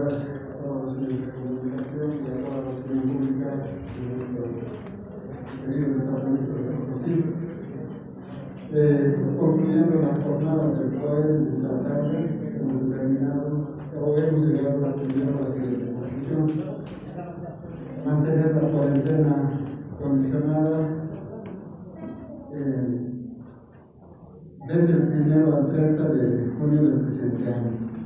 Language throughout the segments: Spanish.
a todos los medios de comunicación y a toda la opinión pública de nuestro querido departamento de Potosí. Concluyendo la jornada del COE de esta tarde, hemos determinado, o hemos llegado a la primera de conclusión, mantener la cuarentena condicionada eh, desde el primero al 30 de junio del presente año.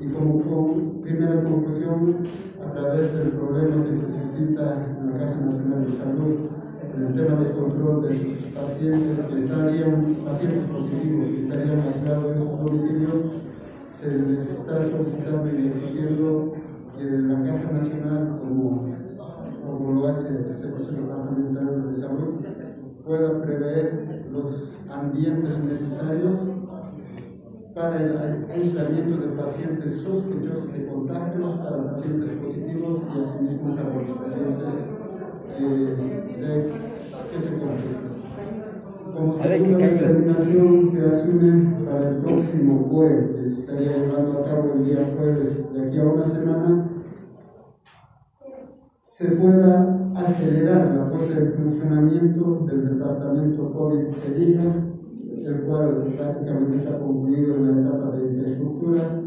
Y como, primera conclusión, a través del problema que se suscita en la Caja Nacional de Salud, en el tema de control de sus pacientes que estarían, pacientes positivos que estarían aislados en sus domicilios, se les está solicitando y exigiendo que la Caja Nacional, como, como lo hace el Servicio Departamental de Salud, pueda prever los ambientes necesarios para el aislamiento de pacientes sospechosos de contagio, para pacientes positivos y asimismo para los pacientes eh, que se complican. Como segunda determinación se asume para el próximo COE, que se estaría llevando a cabo el día jueves de aquí a una semana, se pueda acelerar la puesta en funcionamiento del departamento COVID-SEDIJA, el cual prácticamente está concluido en la etapa de infraestructura,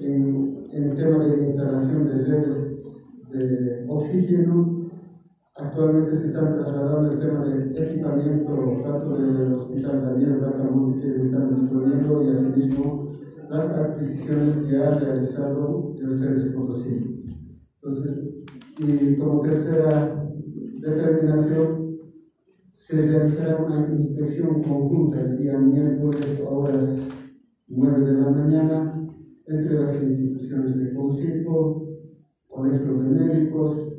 en, en el tema de instalación de redes de oxígeno. Actualmente se está trasladando el tema de equipamiento tanto del Hospital Daniel Bracamonte que están disponiendo y asimismo las adquisiciones que ha realizado el CERES Potosí. Entonces, y como tercera determinación, se realizará una inspección conjunta el día miércoles a horas 9 de la mañana entre las instituciones de Concipo, Colegio de Médicos,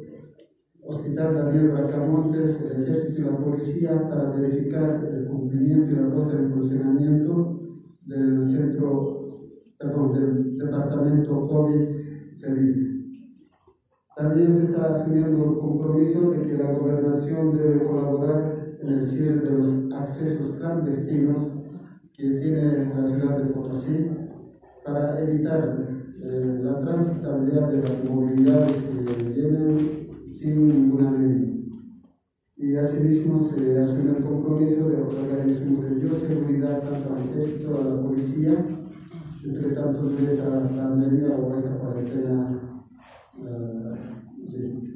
Hospital Daniel Bracamontes, el Ejército y la Policía para verificar el cumplimiento y la puesta en funcionamiento del centro, perdón, del departamento COVID-Sevilla. También se está asumiendo el compromiso de que la gobernación debe colaborar en el cierre de los accesos clandestinos que tiene la ciudad de Potosí para evitar eh, la transitabilidad de las movilidades que vienen sin ninguna medida. Y asimismo se asume el compromiso de organismos de bioseguridad tanto al ejército, a la policía, entre tanto de esta pandemia o esta cuarentena. Uh, sí.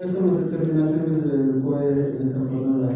Estas son las determinaciones del COE en esta jornada.